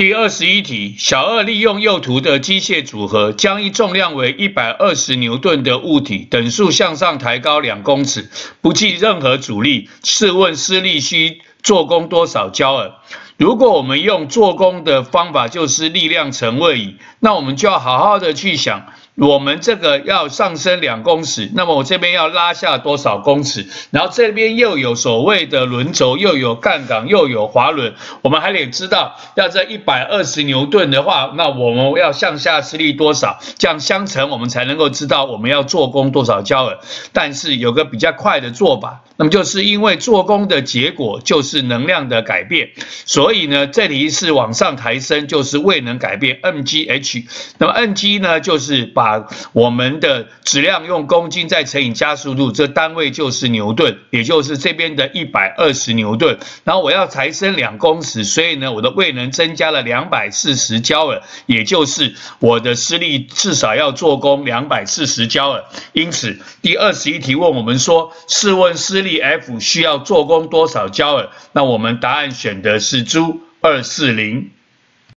第二十一题，小二利用右图的机械组合，将一重量为一百二十牛顿的物体等速向上抬高两公尺，不计任何阻力。试问施力需做功多少焦耳？如果我们用做功的方法，就是力量乘位移，那我们就要好好的去想。我们这个要上升两公尺，那么我这边要拉下多少公尺？然后这边又有所谓的轮轴，又有杠杆，又有滑轮，我们还得知道，要在一百二十牛顿的话，那我们要向下施力多少？这样相乘，我们才能够知道我们要做功多少焦耳。但是有个比较快的做法，那么就是因为做功的结果就是能量的改变，所以呢，这里是往上抬升，就是未能改变 mgh。那么 ng 呢，就是把把我们的质量用公斤再乘以加速度，这单位就是牛顿，也就是这边的一百二十牛顿。然后我要才升两公尺，所以呢，我的位能增加了两百四十焦耳，也就是我的施力至少要做功两百四十焦耳。因此，第二十一题问我们说，试问施力 F 需要做功多少焦耳？那我们答案选的是猪二四零。